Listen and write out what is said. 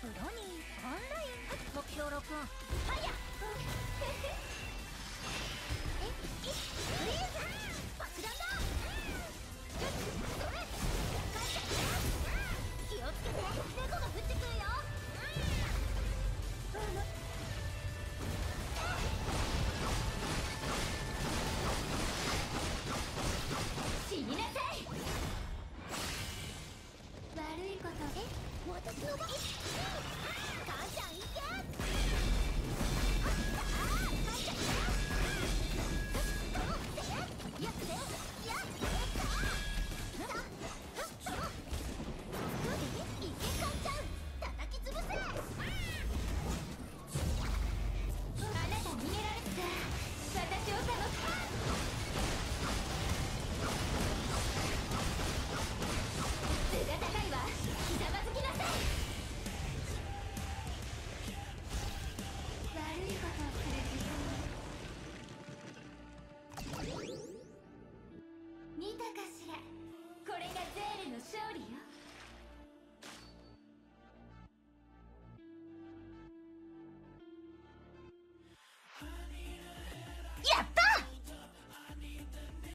プロニーオンライン。目標録音はや。私のたかしら。これがゼールの勝利よ。